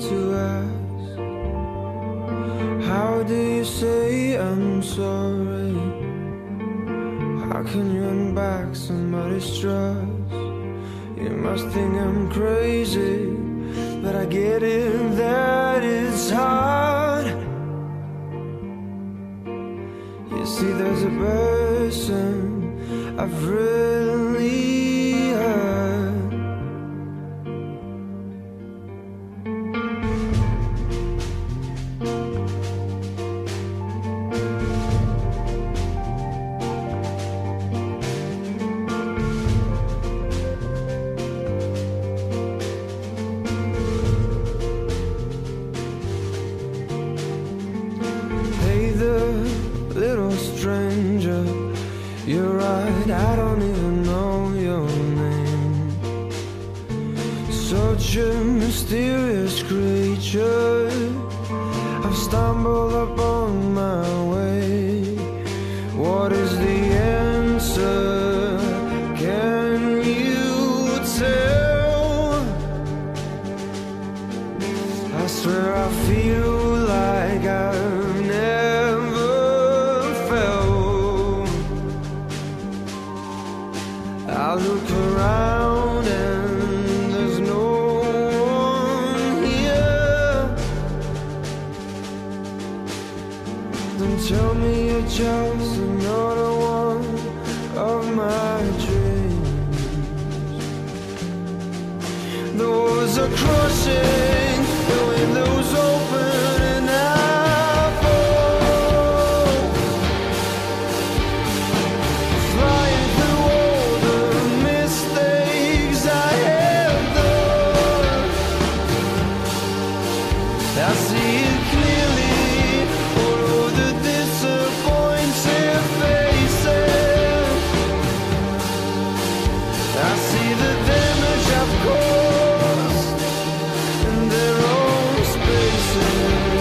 to ask, How do you say I'm sorry? How can you back somebody's trust? You must think I'm crazy, but I get it that it's hard. You see, there's a person I've really and I don't even know your name. Such a mysterious Tell me you're just another one of my dreams. Those are crushing. faces.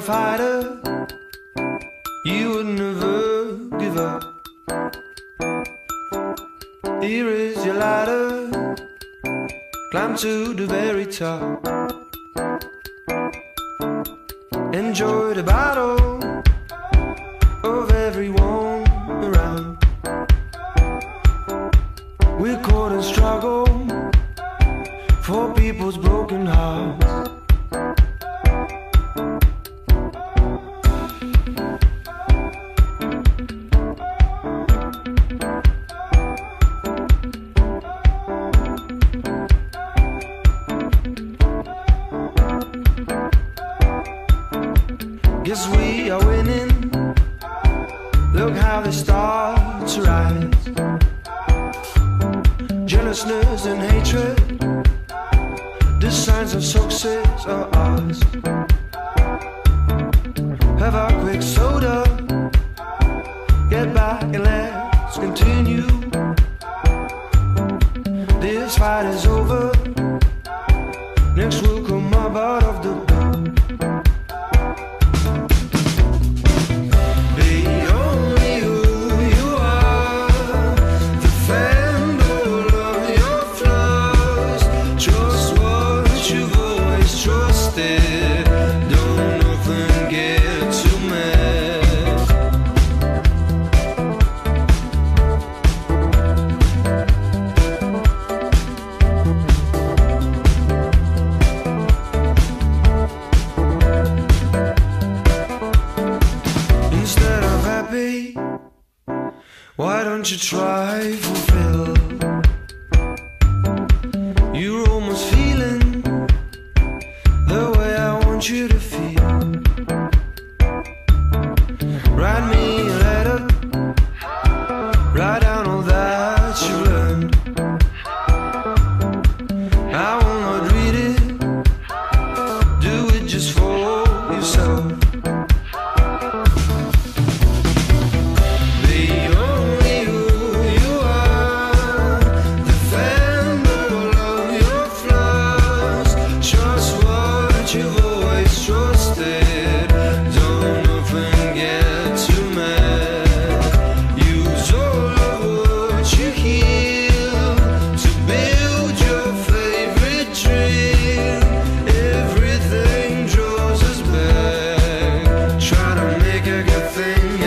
a fighter, you would never give up. Here is your ladder, climb to the very top. Enjoy the battle. and hatred. The signs of success are ours. Have our quick soda, get back and let's continue. This fight is over. You try trifle fill. You're almost feeling the way I want you to feel. Ride me. nothing